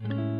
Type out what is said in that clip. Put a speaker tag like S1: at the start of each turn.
S1: you